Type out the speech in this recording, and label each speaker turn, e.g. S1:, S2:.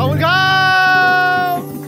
S1: Oh my God.